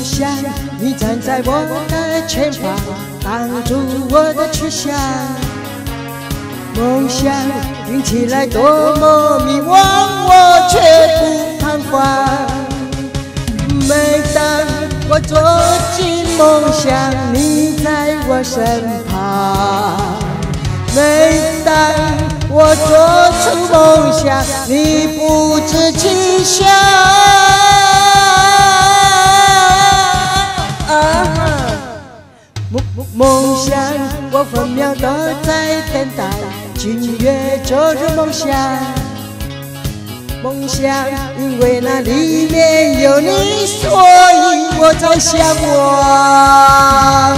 想你站在我的前方，挡住我的去向。梦想听起来多么迷惘，我却不彷徨。每当我走进梦想，你在我身旁；每当我做出梦想，你不知去向。我分秒都在等待。今夜就是梦想，梦想，因为那里面有你，所以我在向往。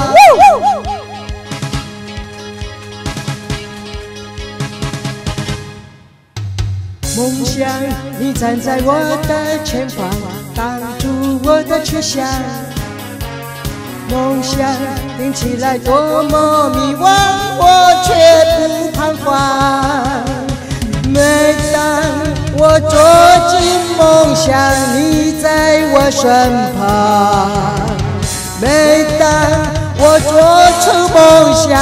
梦想，你站在我的前方，挡住我的去向。梦想听起来多么迷惘，我却不彷徨。每当我走进梦想，你在我身旁；每当我做出梦想，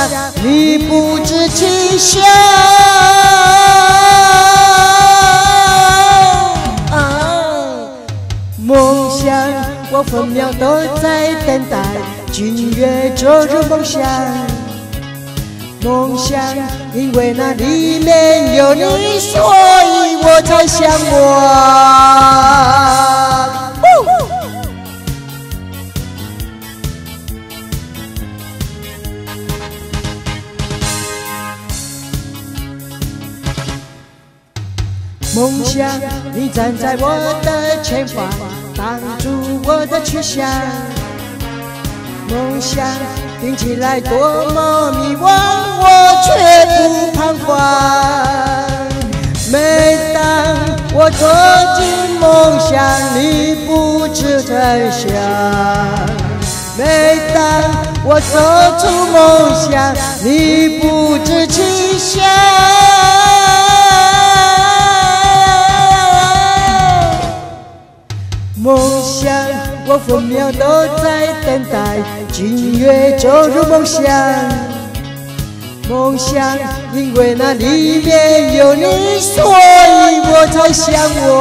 你不知去向。我分秒都在等待。今夜就入梦乡，梦想，因为那里面有你，所以我才向往。梦想，你站在我的前方，当的去向。梦想听起来多么迷惘，我却不彷徨。每当我走进梦想，你不知真相；每当我走出梦想，你不知去向。梦想，我分秒都在等待。今夜走入梦想，梦想，因为那里面有你，所以我才向往。